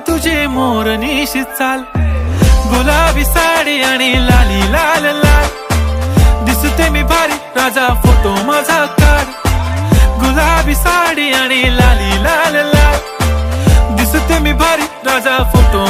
तुझे मोर निशी चाल. गुलाबी साडी आणि लाली लाल लाल. दिसते मी भारी राजा फोटो माझा काढ. गुलाबी साडी आणि लाली लाल लाल. दिसते मी भारी राजा फोटो